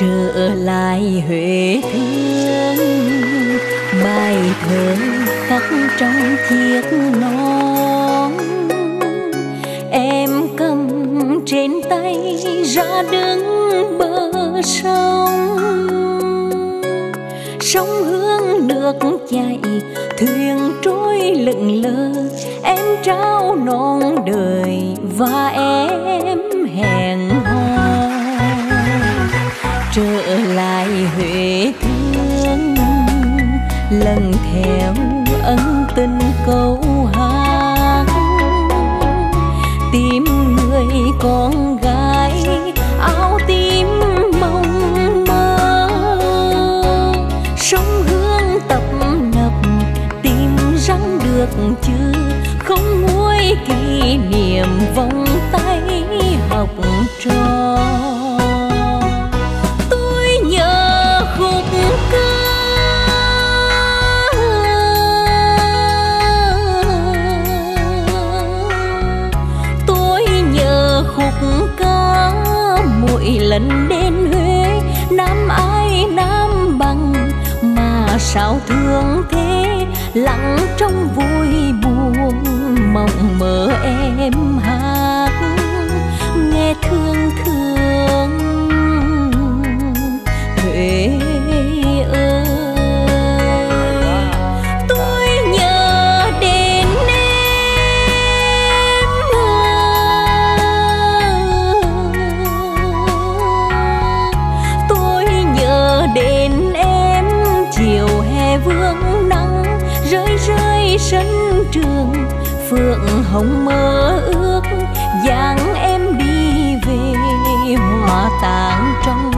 trở lại huệ thương. Bài thơ khắc trong chiếc nón. Em cầm trên tay ra đứng bờ sông. Sông hương nước chảy, thuyền trôi lững lờ. Em trao non đời và em hẹn lần theo ân tình câu hát tìm người con gái, áo tím mong mơ sóng hương tập nập tìm rắn được chưa không nguôi kỷ niệm vong. Khúc ca mỗi lần đến huế, nam ai nam bằng mà sao thương thế? Lặng trong vui buồn, mộng mơ em hát nghe thương thương sân trường phượng hồng mơ ước dáng em đi về hòa táng trong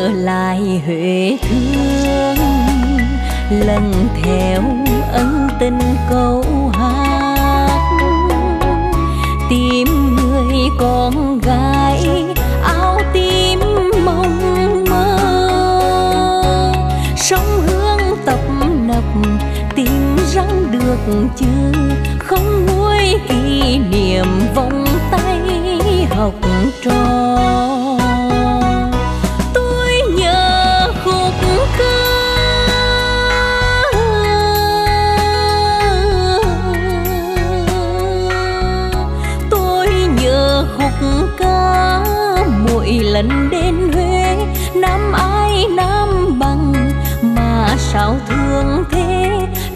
trở lại huệ thương, lần theo ân tình câu hát. Tìm người con gái, áo tím mong mơ. Sóng hương tập nập, tìm răng được chưa không nguôi kỷ niệm vòng tay học trò.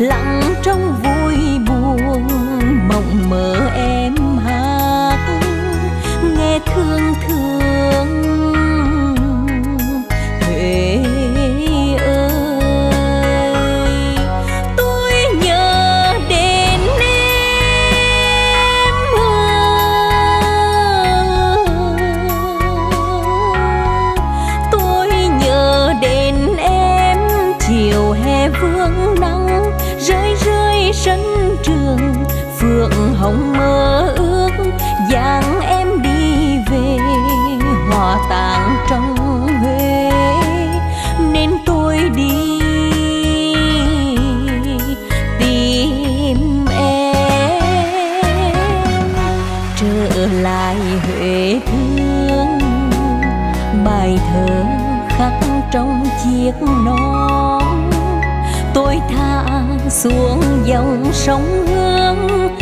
Lặng trong vui buồn, mộng mơ em hát nghe thương thương huế ơi. Tôi nhớ đến em tôi nhớ đến em, chiều hè vương nắng sân trường, phượng hồng mơ ước dáng em đi về hòa tạng trong huế. Nên tôi đi tìm em, trở lại huế thương. Bài thơ khắc trong chiếc nón, tôi xuống dòng sông hương.